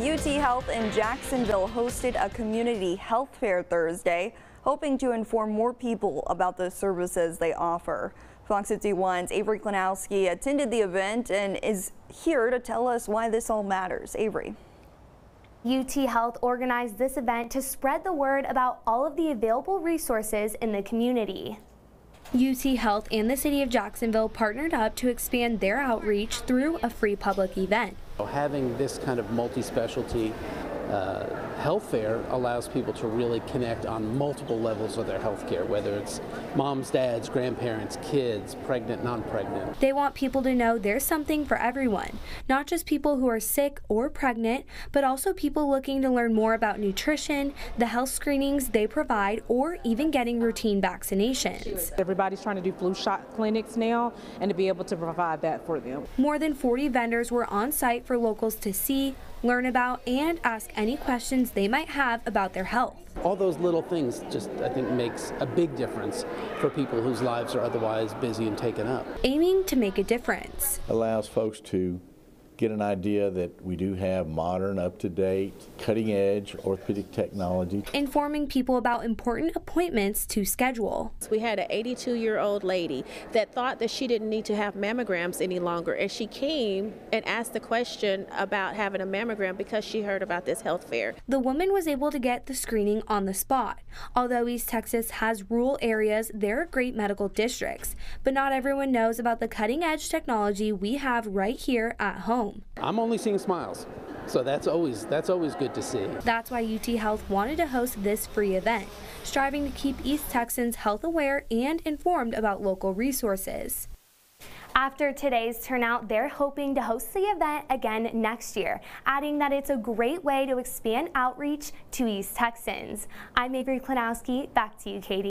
UT Health in Jacksonville hosted a community health fair Thursday, hoping to inform more people about the services they offer. Fox 51's Avery Klanowski attended the event and is here to tell us why this all matters. Avery. UT Health organized this event to spread the word about all of the available resources in the community. UT Health and the City of Jacksonville partnered up to expand their outreach through a free public event. Having this kind of multi-specialty uh, health fair allows people to really connect on multiple levels of their health care, whether it's moms, dads, grandparents, kids, pregnant, non-pregnant. They want people to know there's something for everyone, not just people who are sick or pregnant, but also people looking to learn more about nutrition, the health screenings they provide, or even getting routine vaccinations. Everybody's trying to do flu shot clinics now and to be able to provide that for them. More than 40 vendors were on site for locals to see, learn about, and ask any questions they might have about their health. All those little things just, I think, makes a big difference for people whose lives are otherwise busy and taken up. Aiming to make a difference. Allows folks to get an idea that we do have modern, up-to-date, cutting-edge orthopedic technology. Informing people about important appointments to schedule. We had an 82-year-old lady that thought that she didn't need to have mammograms any longer, and she came and asked the question about having a mammogram because she heard about this health fair. The woman was able to get the screening on the spot. Although East Texas has rural areas, there are great medical districts, but not everyone knows about the cutting-edge technology we have right here at home home. I'm only seeing smiles. So that's always that's always good to see. That's why UT Health wanted to host this free event, striving to keep East Texans health aware and informed about local resources. After today's turnout, they're hoping to host the event again next year, adding that it's a great way to expand outreach to East Texans. I'm Avery Klanowski. Back to you, Katie.